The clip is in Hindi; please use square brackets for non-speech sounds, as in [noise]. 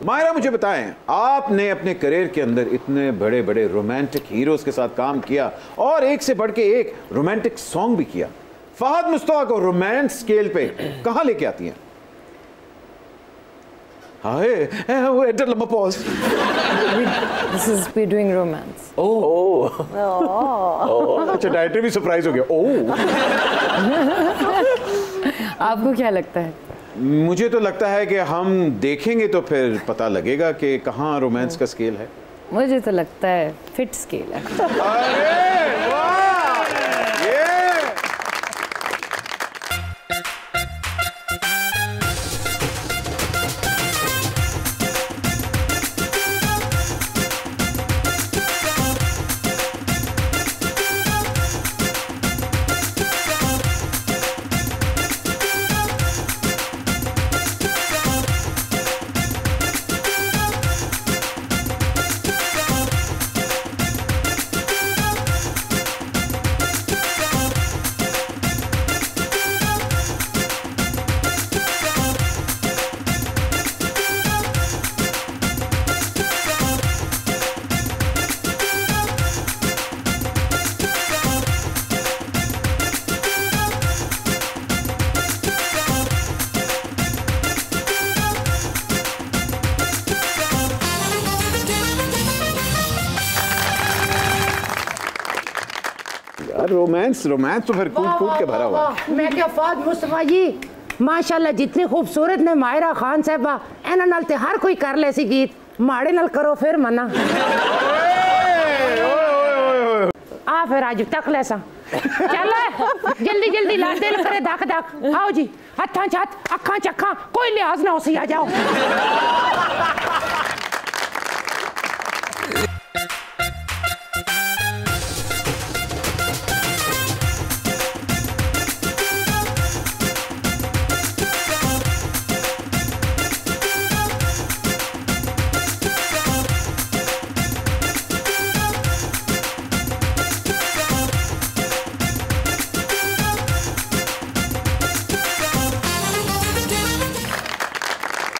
मायरा मुझे बताएँ आपने अपने करियर के अंदर इतने बड़े बड़े रोमांटिक हीरोज के साथ काम किया और एक से बढ़ के एक रोमांटिक सॉन्ग भी किया। फहद मुश्ताक को रोमांस स्केल पे कहाँ लेके आती हैं? हाय वो एडर लंबा pause This is we're doing romance. अच्छा डायरेक्टर भी सरप्राइज़ हो गया। ओह [laughs] आपको क्या लगता है? मुझे तो लगता है कि हम देखेंगे तो फिर पता लगेगा कि कहाँ रोमांस का स्केल है। मुझे तो लगता है फिट स्केल है। अरे वाह! यार रोमांस रोमांस तो फिर कूद कूद के भरा हुआ है मैं क्या फाद मुस्तफा जी माशाल्लाह जितनी खूबसूरत ने मायरा खान साहबा ਇਹਨਾਂ ਨਾਲ ਤੇ ਹਰ ਕੋਈ ਕਰ ਲੈ ਸੀ ਗੀਤ ਮਾੜੇ ਨਾਲ ਕਰੋ ਫਿਰ ਮਨਾ ਆ ਫਿਰ ਅੱਜ ਤੱਕ ਲੈ ਸਾਂ ਚੱਲ ਜਲਦੀ ਜਲਦੀ ਲਾ ਦਿਲ ਕਰੇ ਧੱਕ ਧੱਕ ਆਓ ਜੀ ਹੱਥਾਂ 'ਚ ਹੱਥ ਅੱਖਾਂ 'ਚ ਅੱਖਾਂ ਕੋਈ ਲਿਹਾਜ਼ ਨਾ ਹੋਸੀ ਆ ਜਾਓ